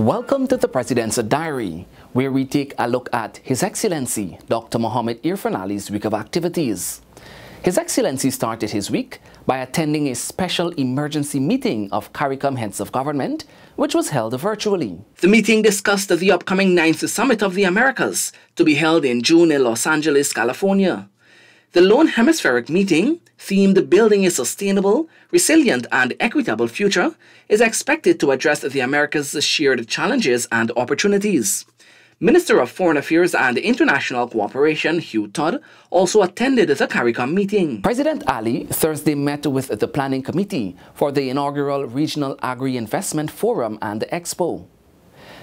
Welcome to the President's Diary, where we take a look at His Excellency Dr. Mohamed Irfaan Ali's week of activities. His Excellency started his week by attending a special emergency meeting of CARICOM heads of government, which was held virtually. The meeting discussed the upcoming ninth Summit of the Americas to be held in June in Los Angeles, California. The Lone Hemispheric meeting, themed Building a Sustainable, Resilient and Equitable Future, is expected to address the Americas' shared challenges and opportunities. Minister of Foreign Affairs and International Cooperation Hugh Todd also attended the CARICOM meeting. President Ali Thursday met with the planning committee for the inaugural Regional Agri-Investment Forum and Expo.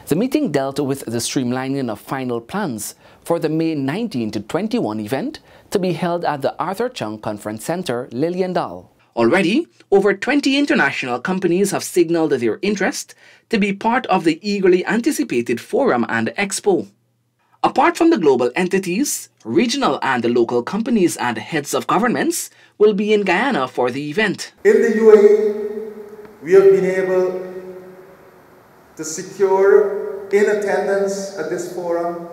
The meeting dealt with the streamlining of final plans for the May 19 to 21 event to be held at the Arthur Chung Conference Center, Liliendaal. Already, over 20 international companies have signaled their interest to be part of the eagerly anticipated forum and expo. Apart from the global entities, regional and local companies and heads of governments will be in Guyana for the event. In the UAE, we have been able to secure in attendance at this forum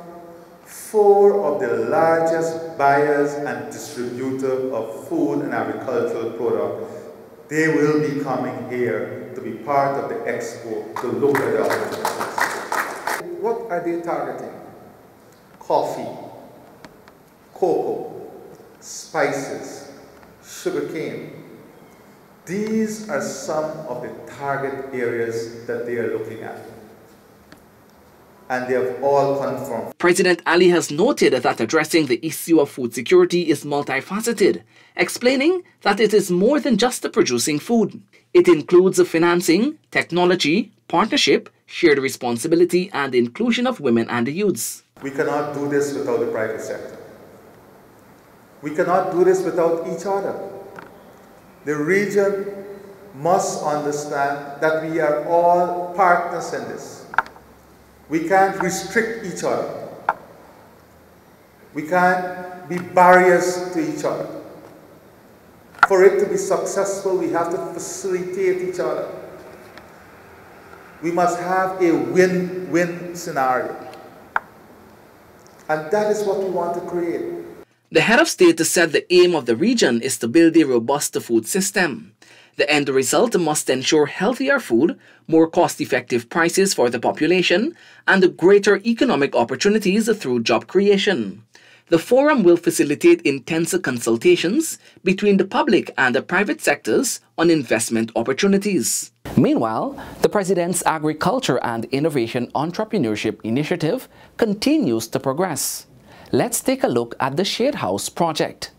four of the largest buyers and distributors of food and agricultural products. They will be coming here to be part of the expo to look at the opportunities. What are they targeting? Coffee, cocoa, spices, sugarcane, these are some of the target areas that they are looking at. And they have all confirmed. President Ali has noted that addressing the issue of food security is multifaceted, explaining that it is more than just producing food. It includes financing, technology, partnership, shared responsibility, and inclusion of women and the youths. We cannot do this without the private sector. We cannot do this without each other. The region must understand that we are all partners in this. We can't restrict each other. We can't be barriers to each other. For it to be successful, we have to facilitate each other. We must have a win-win scenario. And that is what we want to create. The head of state said the aim of the region is to build a robust food system. The end result must ensure healthier food, more cost-effective prices for the population, and greater economic opportunities through job creation. The forum will facilitate intense consultations between the public and the private sectors on investment opportunities. Meanwhile, the President's Agriculture and Innovation Entrepreneurship Initiative continues to progress. Let's take a look at the Shade House project.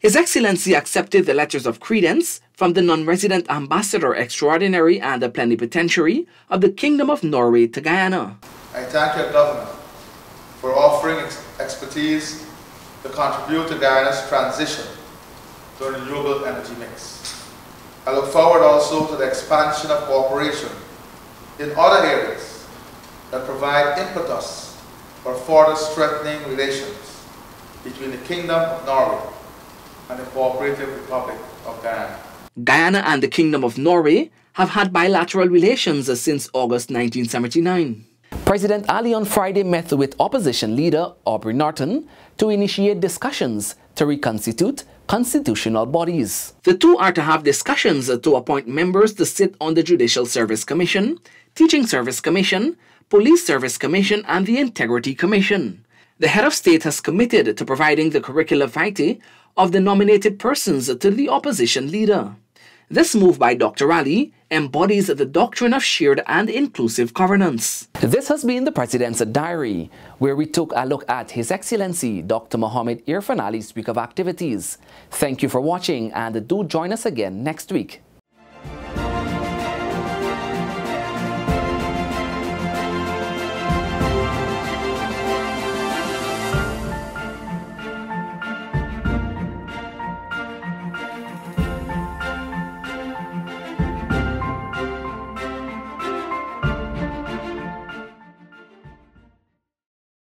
His Excellency accepted the letters of credence from the non-resident ambassador extraordinary and the plenipotentiary of the Kingdom of Norway to Guyana. I thank your government for offering ex expertise to contribute to Guyana's transition to a renewable energy mix. I look forward also to the expansion of cooperation in other areas that provide impetus for further strengthening relations between the Kingdom of Norway and the Cooperative Republic of Guyana. Guyana and the Kingdom of Norway have had bilateral relations since August 1979. President Ali on Friday met with opposition leader Aubrey Norton to initiate discussions to reconstitute constitutional bodies. The two are to have discussions to appoint members to sit on the Judicial Service Commission, Teaching Service Commission, Police Service Commission, and the Integrity Commission. The head of state has committed to providing the curricula vitae of the nominated persons to the opposition leader. This move by Dr. Ali embodies the doctrine of shared and inclusive governance. This has been the President's Diary, where we took a look at His Excellency Dr. Mohamed Irfaan Ali's week of activities. Thank you for watching and do join us again next week.